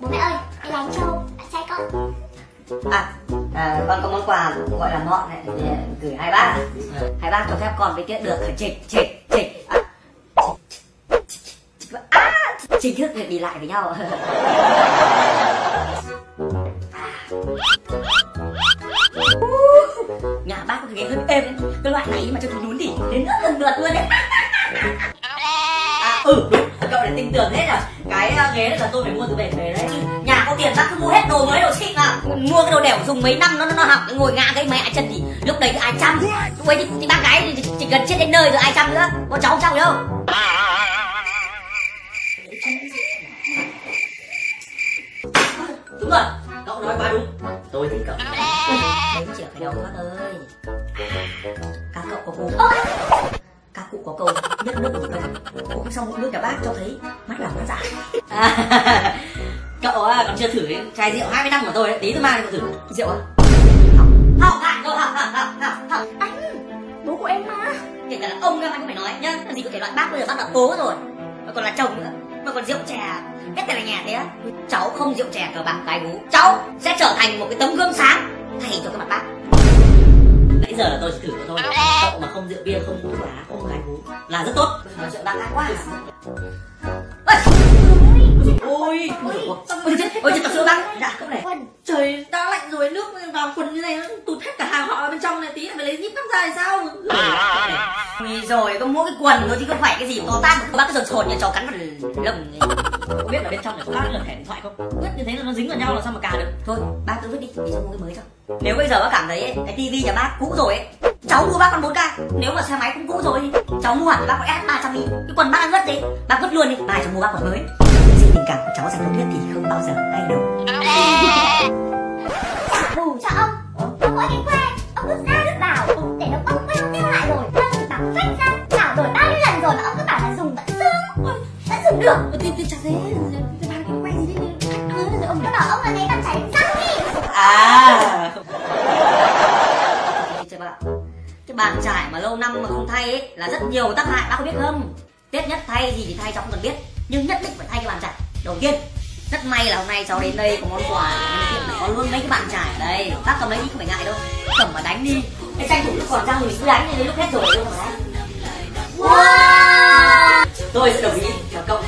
Bố mẹ ơi, đây là anh Châu, bạn trai con. À, à con có món quà gọi là ngọn này để à, gửi hai bác. Hai bác cho phép con với tiết được. Chỉnh chỉnh chỉnh. à, à, chính thức được đi lại với nhau. Nhà bác có cái ghế hơi êm cái loại này mà cho tôi nhún thì đến nước lần lượt luôn đấy. À ừ đúng cậu lại tin tưởng hết à? Cái uh, ghế này là tôi phải mua từ bể về đấy. Nhà có tiền bác cứ mua hết đồ mới đồ xịn à mua cái đồ đẻo dùng mấy năm nó nó học ngồi ngã cái ai chân thì lúc đấy thì ai chăm? Lúc ấy thì, thì bác gái thì, chỉ cần chết đến nơi rồi ai chăm nữa. Có cháu chăm đâu đúng rồi. Cậu nói quá đúng. Tôi thích cậu đấy chỉ phải đâu bác ơi? Các cậu có cô các cụ có câu nhất nước của mình uống xong một nước cả bác cho thấy mắt đỏ mắt dạ à, cậu à, còn chưa thử chai rượu 20 năm của tôi đấy tí tôi mang cho cậu thử. Rượu hỏng hỏng rồi hỏng hỏng hỏng hỏng hỏng Anh, bố của em mà. Kể cả là ông em anh cũng phải nói nhá. Làm gì có thể loại bác bây giờ bác đã cố rồi. Mà còn là chồng nữa. Mà còn rượu chè. Hết tại là nhà thế á. Cháu không rượu chè cờ bạc cái bú. Cháu sẽ trở thành một cái tấm gương sáng thay cho cái mặt bác. Nãy giờ là tôi chỉ thử của tôi không rượu bia không uống lá không gái bú là rất tốt. Nói chuyện bác ác quá ôi! Ôi ôi chết ôi chết tập sữa bác dạ cậu này. Trời đã lạnh rồi nước vào quần như này nó tụt hết cả hàng họ ở bên trong này tí phải lấy zip cắm ra thì sao? Ui rồi có mỗi cái quần thôi chứ không phải cái gì to tát bác cứ sồn sồn nhà chó cắn vào lồng Có biết là bên trong này có các lần thẻ điện thoại không? Vứt như thế là nó dính vào nhau là sao mà cà được. Thôi bác cứ vứt đi để cho mua cái mới cho. Nếu bây giờ bác cảm thấy ấy, cái tivi nhà bác cũ rồi ấy cháu mua bác con 4 k. Nếu mà xe máy cũng cũ rồi cháu mua hẳn bác có s 300 đi. Cái quần bác ăn vứt đi. Bác vứt luôn đi. Mai cháu mua bác quần mới. Sự tình cảm của cháu dành cho tuyết thì không bao giờ thay đổi. Trả cho ông. Ông mỗi cái que, ông cứ ra nước vào Để nó bốc quét tiêu lại rồi. Ông bảo phách ra, trao đổi bao nhiêu lần rồi Mà ông cứ bảo là dùng vẫn xương Vẫn dùng được. Thì chả thế, cái bán cái quay gì đấy cứ rồi ông Tôi bảo ông là lấy làm trái răng đi. À Chơi bạn cái bàn trải mà lâu năm mà không thay ấy là rất nhiều tác hại bác có biết không? Tết nhất thay gì thì thay cháu không cần biết nhưng nhất định phải thay cái bàn trải. Đầu tiên rất may là hôm nay cháu đến đây có món quà tiện là có luôn mấy cái bàn trải ở đây. Bác cầm lấy đi không phải ngại đâu. Cầm mà đánh đi. Cái tranh thủ lúc còn răng thì mình cứ đánh đến lúc hết rồi luôn mà Wow! Tôi sẽ đồng